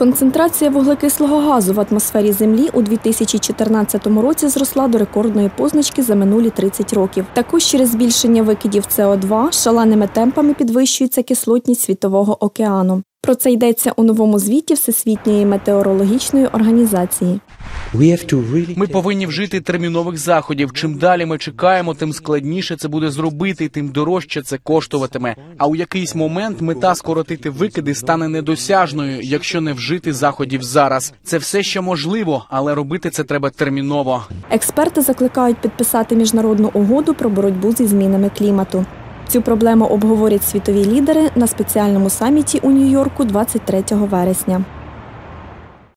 Концентрація вуглекислого газу в атмосфері Землі у 2014 році зросла до рекордної позначки за минулі 30 років. Також через збільшення викидів СО2 шаленими темпами підвищується кислотність світового океану. Про це йдеться у новому звіті Всесвітньої метеорологічної організації. Ми повинні вжити термінових заходів. Чим далі ми чекаємо, тим складніше це буде зробити, тим дорожче це коштуватиме. А у якийсь момент мета скоротити викиди стане недосяжною, якщо не вжити заходів зараз. Це все ще можливо, але робити це треба терміново. Експерти закликають підписати міжнародну угоду про боротьбу зі змінами клімату. Цю проблему обговорять світові лідери на спеціальному саміті у Нью-Йорку 23 вересня.